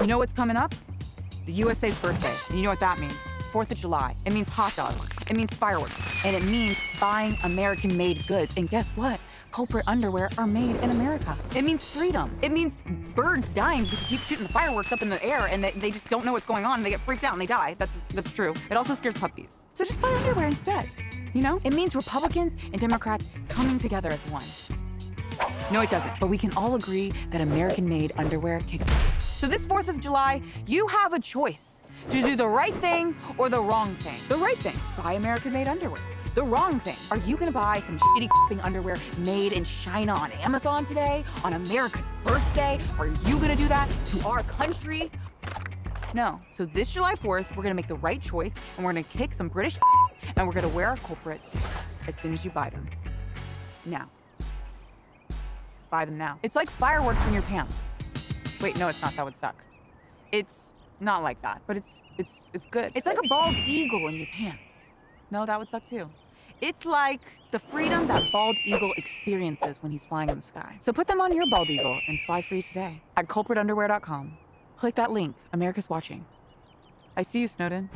You know what's coming up? The USA's birthday. And you know what that means? Fourth of July. It means hot dogs. It means fireworks. And it means buying American made goods. And guess what? Culprit underwear are made in America. It means freedom. It means birds dying because you keep shooting the fireworks up in the air and they, they just don't know what's going on and they get freaked out and they die. That's that's true. It also scares puppies. So just buy underwear instead. You know? It means Republicans and Democrats coming together as one. No, it doesn't. But we can all agree that American made underwear kicks ass. So this 4th of July, you have a choice to do the right thing or the wrong thing. The right thing, buy American made underwear. The wrong thing, are you gonna buy some shitty underwear made in China on Amazon today, on America's birthday? Are you gonna do that to our country? No. So this July 4th, we're gonna make the right choice and we're gonna kick some British ass and we're gonna wear our culprits as soon as you buy them. Now. Buy them now. It's like fireworks in your pants. Wait, no, it's not. That would suck. It's not like that, but it's it's it's good. It's like a bald eagle in your pants. No, that would suck too. It's like the freedom that bald eagle experiences when he's flying in the sky. So put them on your bald eagle and fly free today at culpritunderwear.com. Click that link. America's watching. I see you, Snowden.